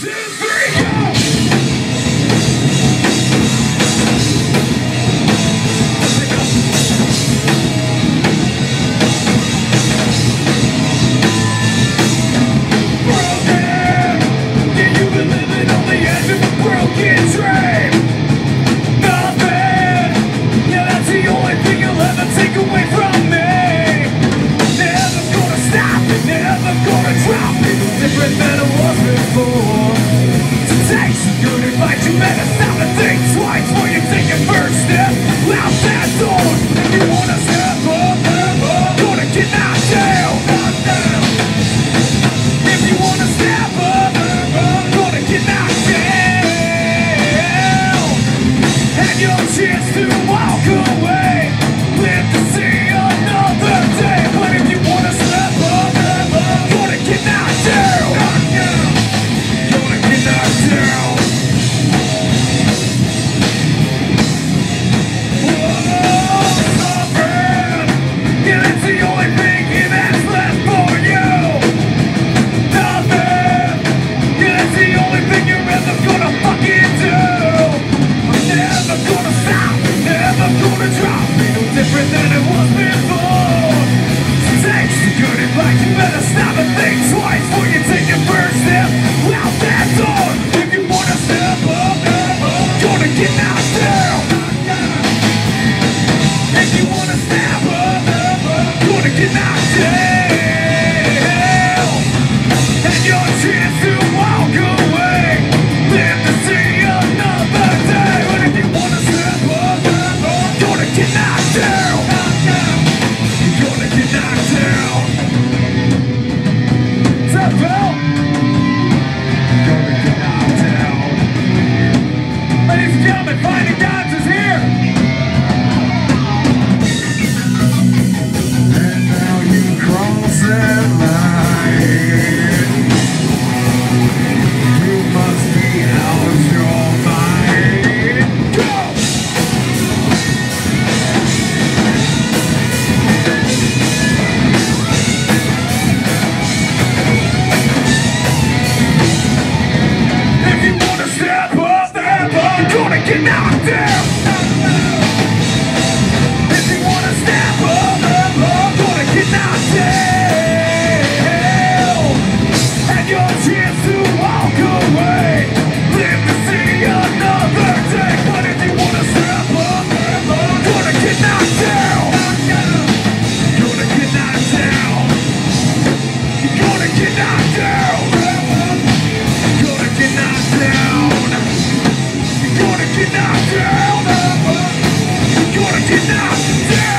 two, Get knocked down. Enough! not.